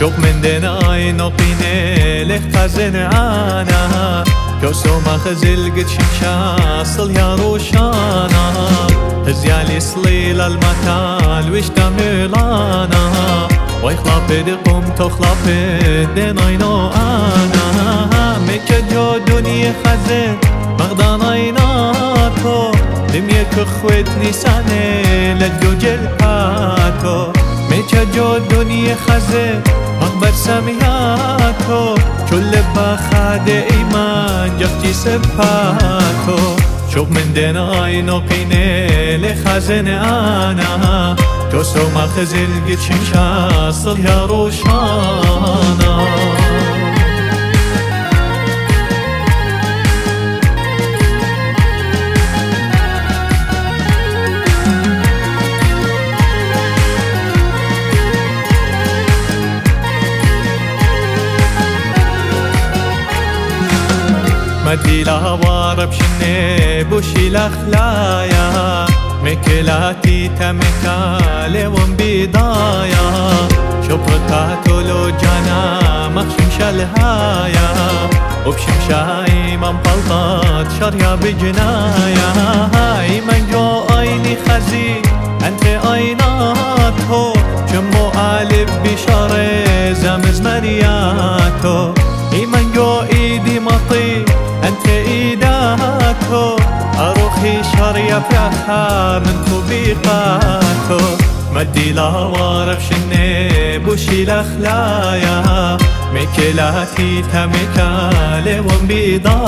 çok من دنای نقینه لخزن عانا كوسو ما خزل قد شمشاصل يا روشانا هزيالي صليل المثال وش تملانا ويخلا بدقم تخلا بدناينو أنا مكديو دنيا خزن مغدان عيناتو دميك خوت نسانه لجو جلقاتو مكديو دنيا خزن من چل با بخاده ایمان جفتی سپاتو چوب من دنای نو قینه لخزن آنا تو سو مخزل گیچی شاصل یا روشانا. مدي لهوار بشني بوشي لخلايا مكلاتي تمكالي وم بيضايا شبرتاتو لو جانا مخشم شلهايا وبشمشاي من بلطات شريا بجنايا هاي من جو ايني خزي انت ايناتو شريا فيها من طبيقاتو مدي وارف شني بوشي لخلايا. مكلاتي تمكالي ومبيضايا